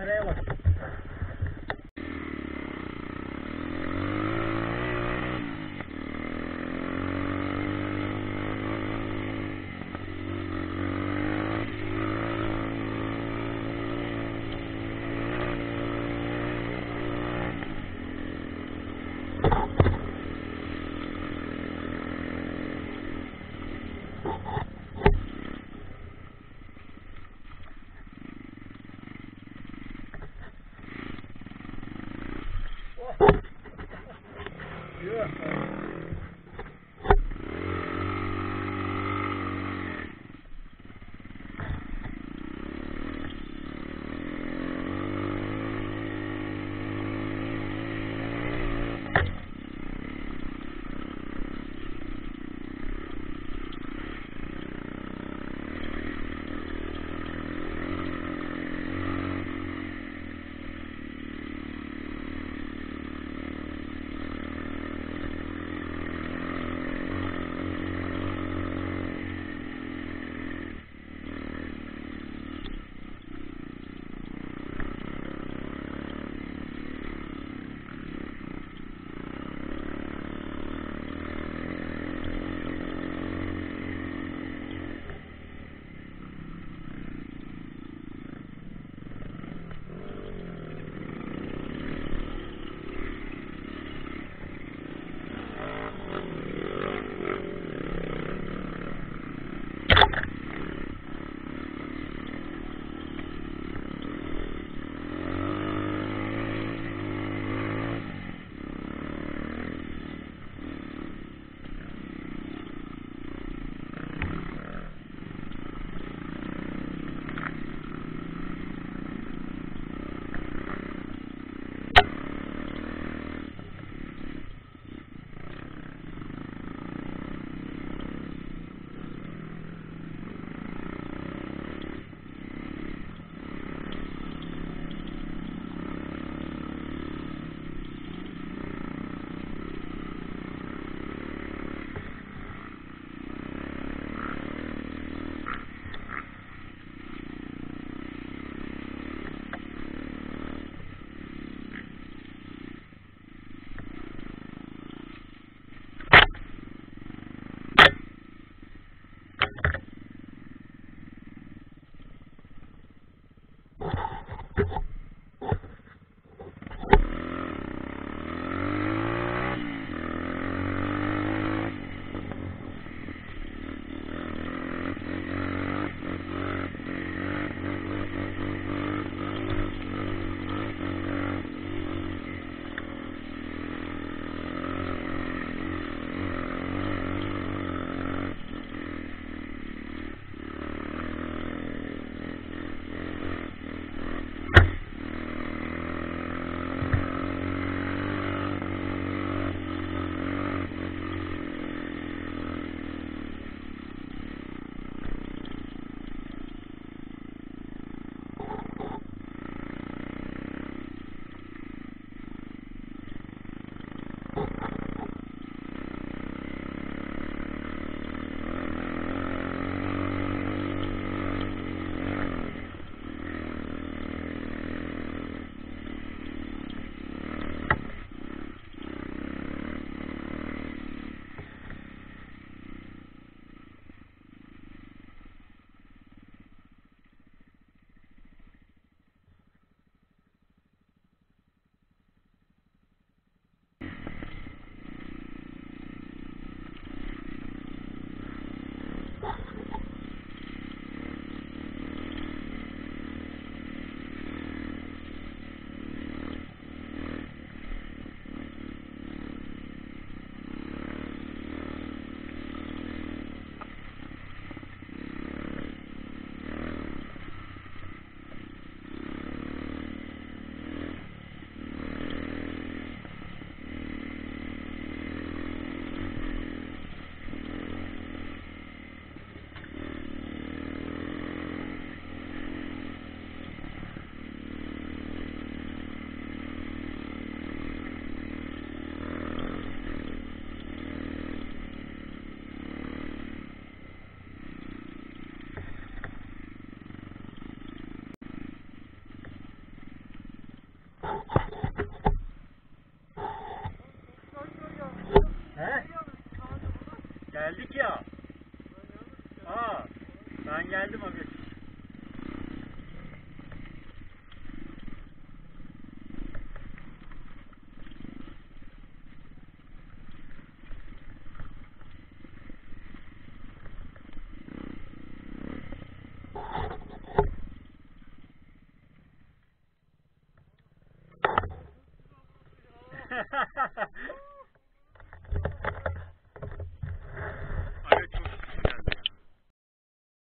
Amarelo. Yeah. Geldik ya.